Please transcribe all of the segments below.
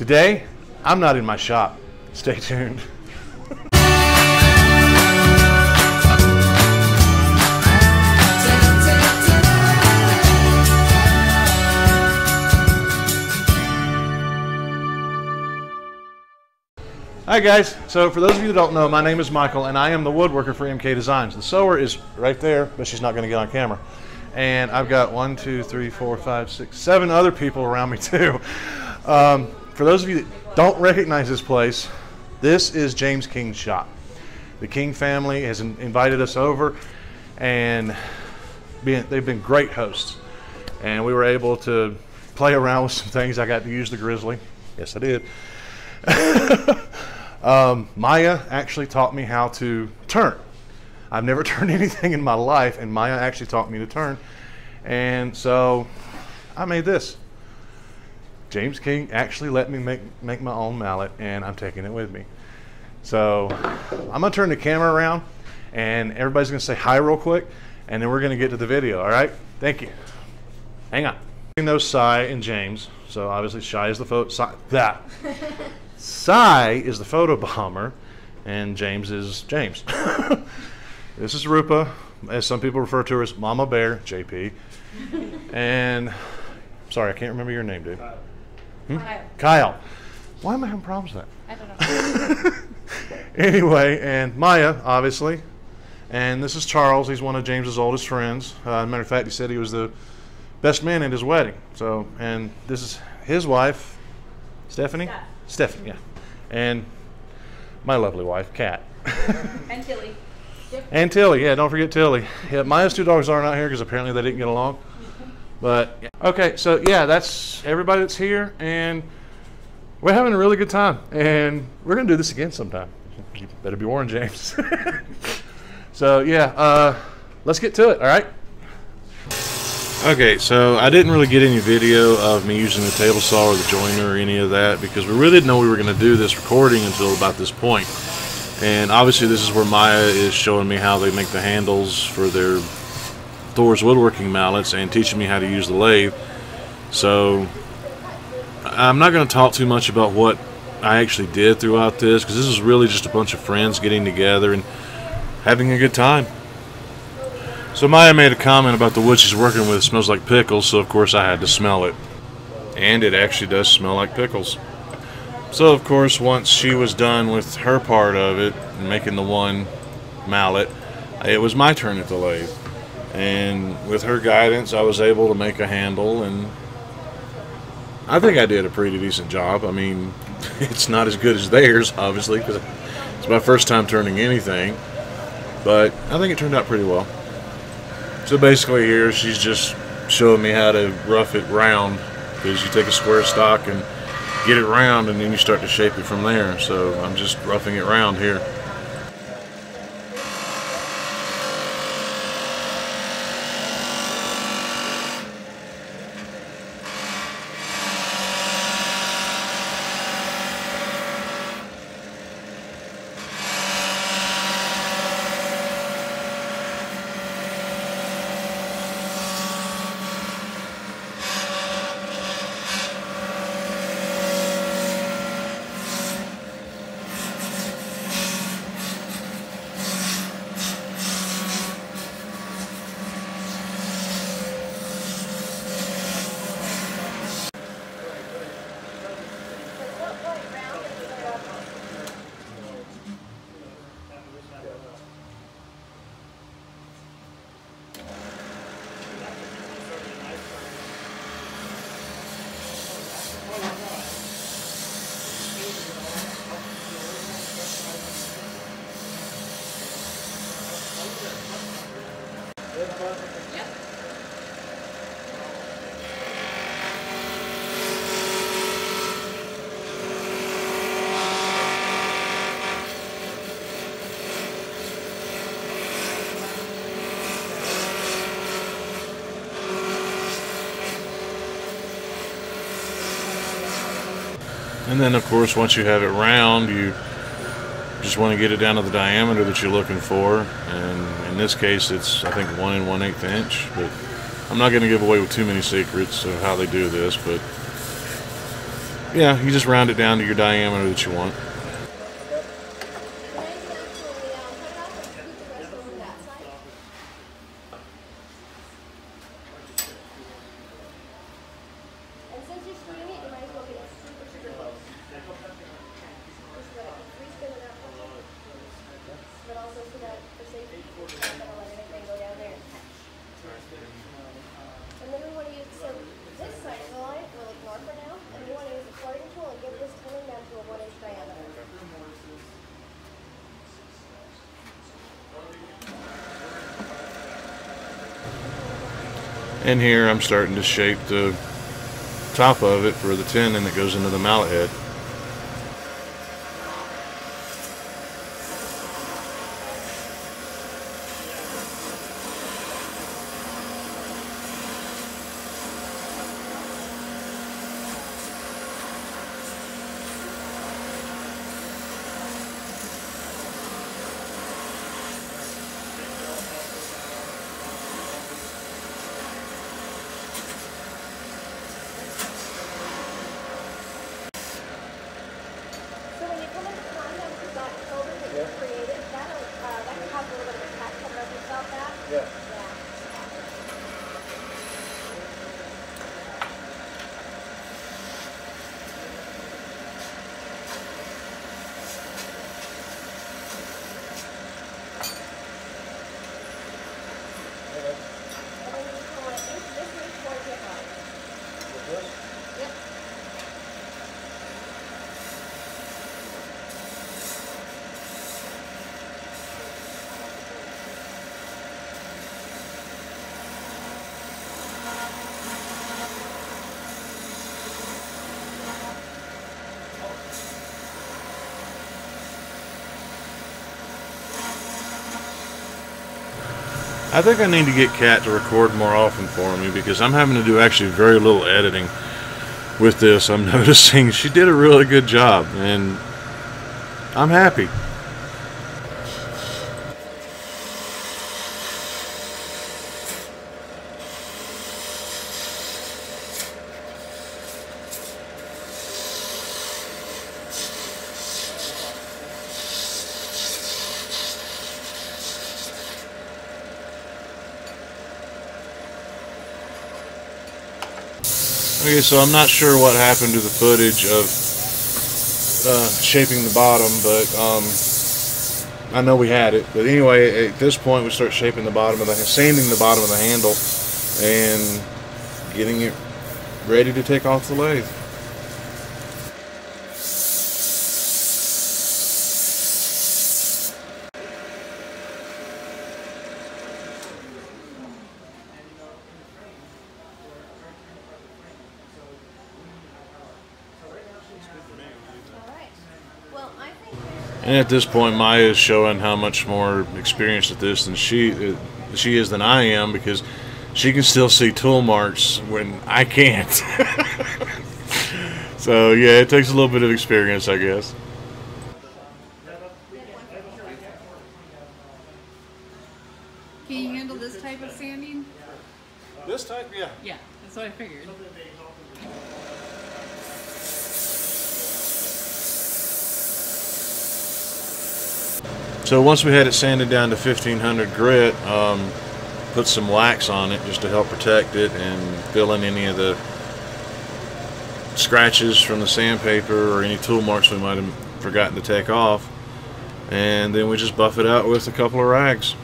Today, I'm not in my shop. Stay tuned. Hi guys, so for those of you that don't know, my name is Michael and I am the woodworker for MK Designs. The sewer is right there, but she's not going to get on camera. And I've got one, two, three, four, five, six, seven other people around me too. Um, for those of you that don't recognize this place, this is James King's shop. The King family has in- invited us over and they've been great hosts. And we were able to play around with some things. I got to use the Grizzly. Yes, I did. Um, Maya actually taught me how to turn. I've never turned anything in my life, and Maya actually taught me to turn. And so I made this. James King actually let me make, make my own mallet, and I'm taking it with me. So I'm going to turn the camera around, and everybody's going to say hi real quick, and then we're going to get to the video, all right? Thank you. Hang on. You know Cy and James, so obviously Shy is the photo. That. Cy is the photo bomber, and James is James. this is Rupa, as some people refer to her as Mama Bear, JP. and sorry, I can't remember your name, dude. Kyle. Hmm? Kyle. Kyle. Why am I having problems with I don't know. that? anyway, and Maya, obviously. And this is Charles. He's one of James's oldest friends. Uh, as a matter of fact, he said he was the best man at his wedding. So, and this is his wife, Stephanie. Steph. Stephanie, yeah, and my lovely wife, Kat. and Tilly. Yep. And Tilly, yeah, don't forget Tilly. Yeah, Maya's two dogs aren't out here because apparently they didn't get along. But okay, so yeah, that's everybody that's here, and we're having a really good time, and we're gonna do this again sometime. You better be warned, James. so yeah, uh, let's get to it. All right. Okay, so I didn't really get any video of me using the table saw or the jointer or any of that because we really didn't know we were going to do this recording until about this point. And obviously, this is where Maya is showing me how they make the handles for their Thor's woodworking mallets and teaching me how to use the lathe. So I'm not going to talk too much about what I actually did throughout this because this is really just a bunch of friends getting together and having a good time. So Maya made a comment about the wood she's working with smells like pickles, so of course I had to smell it. And it actually does smell like pickles. So of course once she was done with her part of it, making the one mallet, it was my turn at the lathe. And with her guidance I was able to make a handle and I think I did a pretty decent job. I mean, it's not as good as theirs, obviously, because it's my first time turning anything. But I think it turned out pretty well. So basically, here she's just showing me how to rough it round because you take a square stock and get it round, and then you start to shape it from there. So I'm just roughing it round here. And then, of course, once you have it round, you just want to get it down to the diameter that you're looking for. And in this case, it's, I think, one and one eighth inch. But I'm not going to give away with too many secrets of how they do this. But yeah, you just round it down to your diameter that you want. And since you're screwing it, you might as well get it super, super close. Just let it free spin it out for you. But also so that for safety, you're not gonna let anything go down there and catch. And then we wanna use, so this side of the line, we'll ignore for now, and we wanna use the flirting tool and get this tenon down to a one inch diameter. And here I'm starting to shape the top of it for the tenon that goes into the mallet head. Shoulder that uh, that can cause a little bit of a have you felt that? Yeah. Yeah. I think I need to get Kat to record more often for me because I'm having to do actually very little editing with this. I'm noticing she did a really good job and I'm happy. Okay, so I'm not sure what happened to the footage of uh, shaping the bottom, but um, I know we had it. But anyway, at this point, we start shaping the bottom of the sanding the bottom of the handle and getting it ready to take off the lathe. All right. Well, I think there's And at this point, Maya is showing how much more experienced at this than she she is than I am because she can still see tool marks when I can't. so yeah, it takes a little bit of experience, I guess. Can you handle this type of sanding? This type, yeah. Yeah, that's what I figured. So once we had it sanded down to 1500 grit, um, put some wax on it just to help protect it and fill in any of the scratches from the sandpaper or any tool marks we might have forgotten to take off. And then we just buff it out with a couple of rags.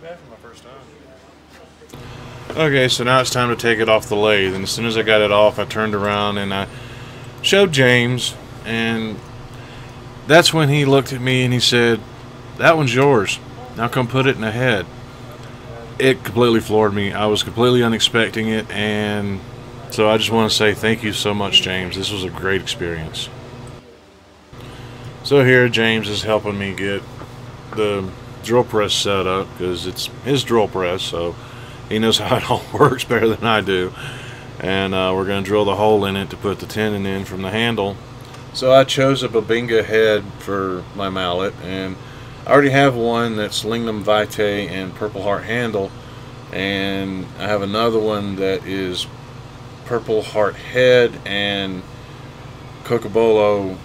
Bad for my first time. Okay, so now it's time to take it off the lathe. And as soon as I got it off, I turned around and I showed James. And that's when he looked at me and he said, That one's yours. Now come put it in the head. It completely floored me. I was completely unexpecting it. And so I just want to say thank you so much, James. This was a great experience. So here, James is helping me get the drill press set up because it's his drill press, so he knows how it all works better than I do. And uh, we're going to drill the hole in it to put the tenon in from the handle. So I chose a Bubinga head for my mallet, and I already have one that's Lignum Vitae and Purple Heart handle, and I have another one that is Purple Heart head and Cocobolo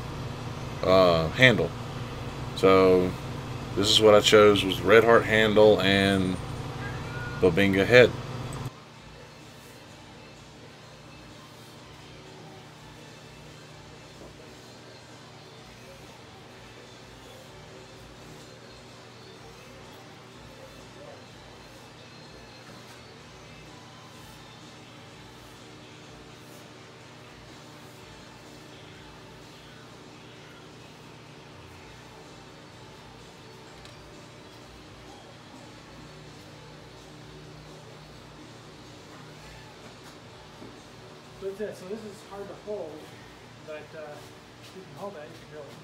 uh, handle. So this is what I chose was Red Heart handle and Bubinga head. That's it. So this is hard to hold, but uh, you can hold that, you can drill it.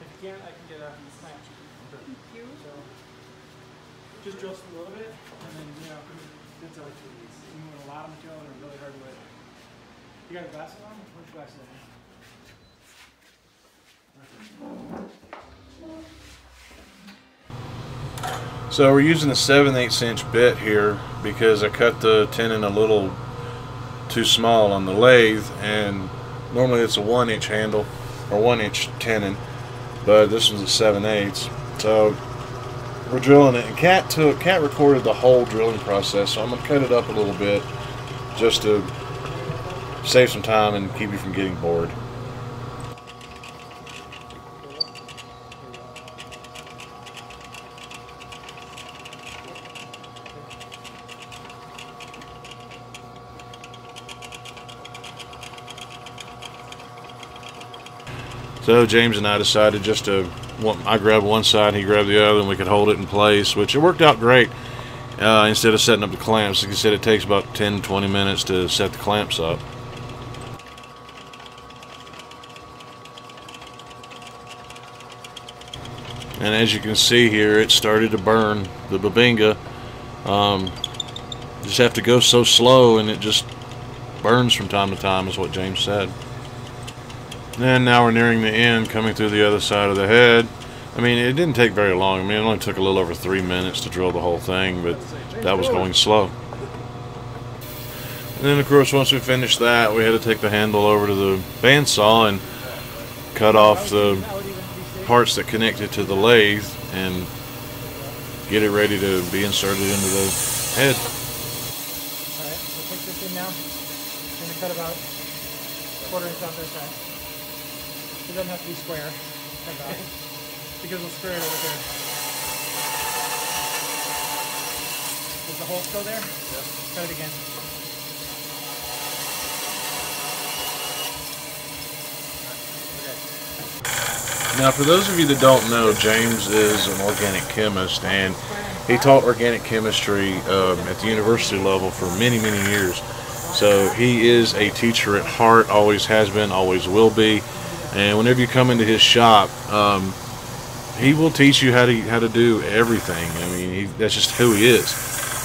If you can't, I can get a clamp. So just drill a little bit, and then you know, it's like you move a lot of material in a really hard way. You got glasses on? Which glasses on? So we're using a 7 8 inch bit here because I cut the tenon a little too small on the lathe and normally it's a 1 inch handle or 1 inch tenon but this one's a 7 8 so we're drilling it and Kat took Kat recorded the whole drilling process so I'm gonna cut it up a little bit just to save some time and keep you from getting bored. So James and I decided just to, I grabbed one side, he grabbed the other, and we could hold it in place, which it worked out great. Uh, instead of setting up the clamps, like I said, it takes about 10-20 minutes to set the clamps up. And as you can see here, it started to burn the Bubinga. Um, just have to go so slow, and it just burns from time to time, is what James said. And now we're nearing the end, coming through the other side of the head. I mean, it didn't take very long. I mean, it only took a little over three minutes to drill the whole thing, but that was going slow. And then, of course, once we finished that, we had to take the handle over to the bandsaw and cut off the parts that connected to the lathe and get it ready to be inserted into the head. Alright, so take this in now. I'm going to cut about a quarter inch off this side. It doesn't have to be square. Because we'll square it over here. Is the hole still there? Yeah. Cut it again. Now, for those of you that don't know, James is an organic chemist, and he taught organic chemistry um, at the university level for many, many years. So he is a teacher at heart, always has been, always will be. And whenever you come into his shop, um, he will teach you how to how to do everything. I mean, he, that's just who he is.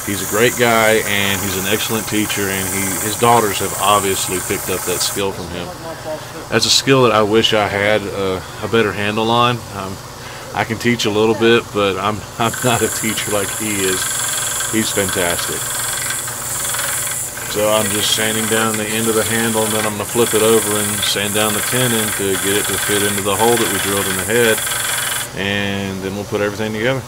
He's a great guy, and he's an excellent teacher. And he his daughters have obviously picked up that skill from him. That's a skill that I wish I had uh, a better handle on. Um, I can teach a little bit, but I'm I'm not a teacher like he is. He's fantastic. So I'm just sanding down the end of the handle, and then I'm going to flip it over and sand down the tenon to get it to fit into the hole that we drilled in the head, and then we'll put everything together.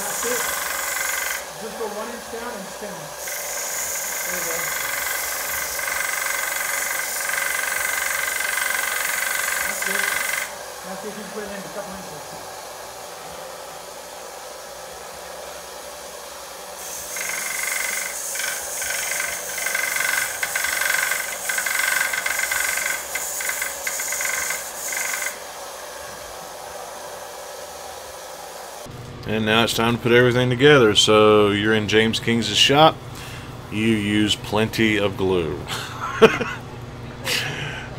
That's it. Just go one inch down and spin it. There you go. That's it. Now see if you in a couple. And now it's time to put everything together. So you're in James King's shop. You use plenty of glue.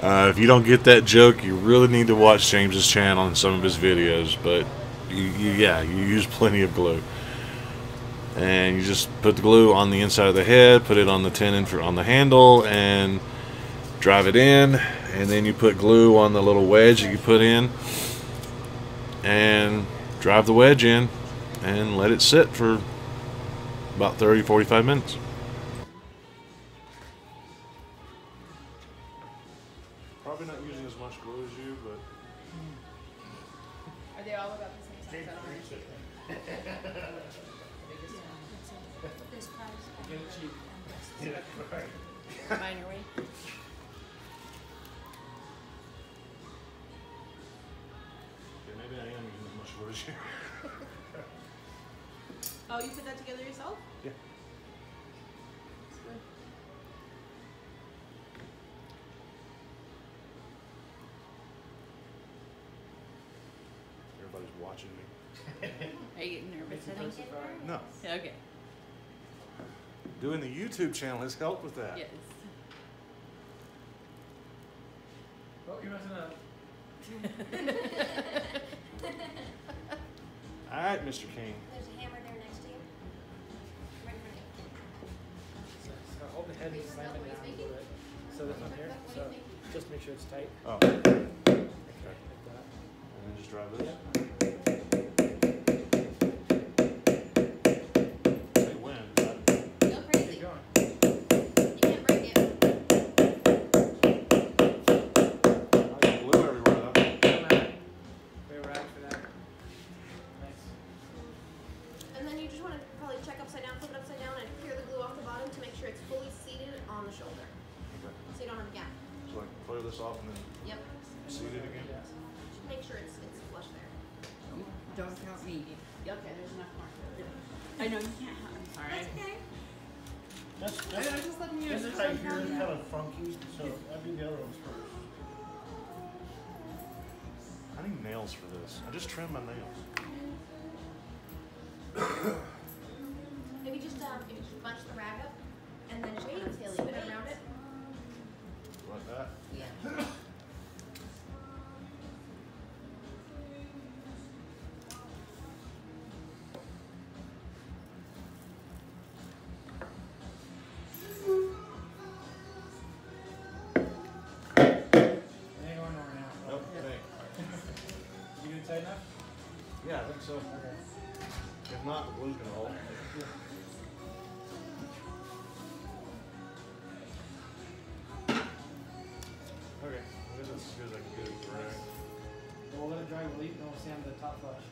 uh, if you don't get that joke, you really need to watch James's channel and some of his videos. But you, you, yeah, you use plenty of glue. And you just put the glue on the inside of the head, put it on the tenon for on the handle, and drive it in. And then you put glue on the little wedge that you put in, and drive the wedge in and let it sit for about 30 45 minutes watching me Are you getting nervous? I think. no Okay. doing the youtube channel has helped with that Yes. Oh, you're messing up. all right mr king There's a hammer there next to you. Right in front. So, so hold the head and slam it down a little bit. So this one here. So just make sure it's tight. oh Like that. and then just drive this Say I just trimmed my nails. So. If not, the glue's gonna hold. Okay, I guess that's as good as I can get it right. We'll let it dry, we'll leave, then we'll sand the top flush.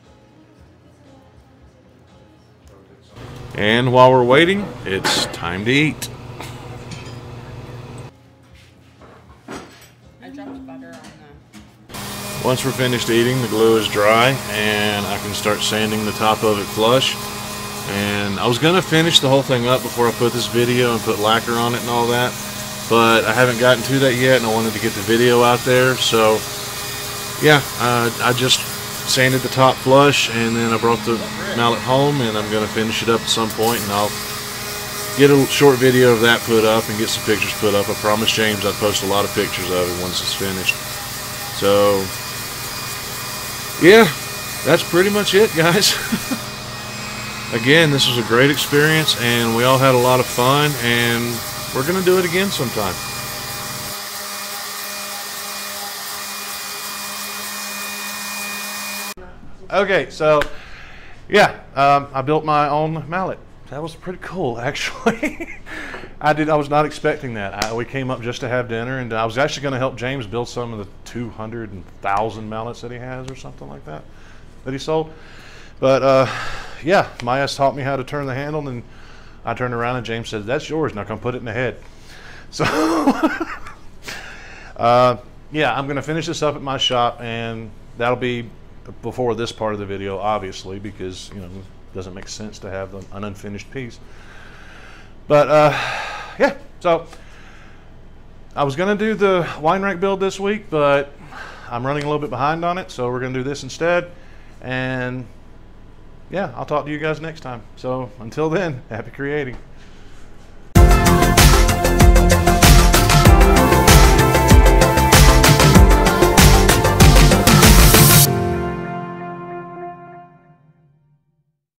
And while we're waiting, it's time to eat. Once we're finished eating, the glue is dry and I can start sanding the top of it flush. And I was gonna finish the whole thing up before I put this video and put lacquer on it and all that, but I haven't gotten to that yet and I wanted to get the video out there. So yeah, uh, I just sanded the top flush and then I brought the mallet home and I'm gonna finish it up at some point and I'll get a short video of that put up and get some pictures put up. I promised James I'd post a lot of pictures of it once it's finished. So yeah, that's pretty much it, guys. Again, this was a great experience, and we all had a lot of fun, and we're going to do it again sometime. Okay, so yeah, um, I built my own mallet. That was pretty cool, actually. I did. I was not expecting that. I, we came up just to have dinner, and I was actually going to help James build some of the two hundred thousand mallets that he has, or something like that, that he sold. But uh, yeah, Maya taught me how to turn the handle, and I turned around and James said, "That's yours. Now come put it in the head." So, uh, yeah, I'm gonna finish this up at my shop, and that'll be before this part of the video, obviously, because you know doesn't make sense to have an unfinished piece. But uh, yeah, so I was gonna do the wine rack build this week, but I'm running a little bit behind on it, so we're gonna do this instead. And yeah, I'll talk to you guys next time. So until then, happy creating.